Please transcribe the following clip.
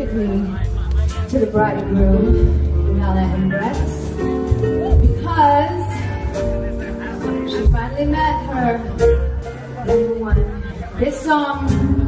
specifically to the bride and groom, Nala and Brett, because she finally met her number one. This song